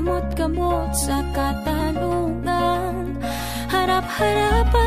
Kamot-kamot sa katanungan. Harap-harapan